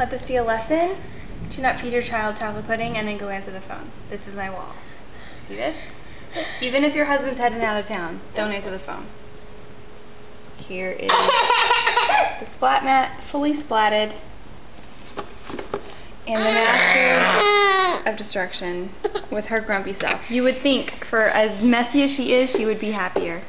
Let this be a lesson. Do not feed your child chocolate pudding and then go answer the phone. This is my wall. See this? Even if your husband's heading out of town, don't answer the phone. Here is the splat mat, fully splatted, and the master of destruction with her grumpy self. You would think, for as messy as she is, she would be happier.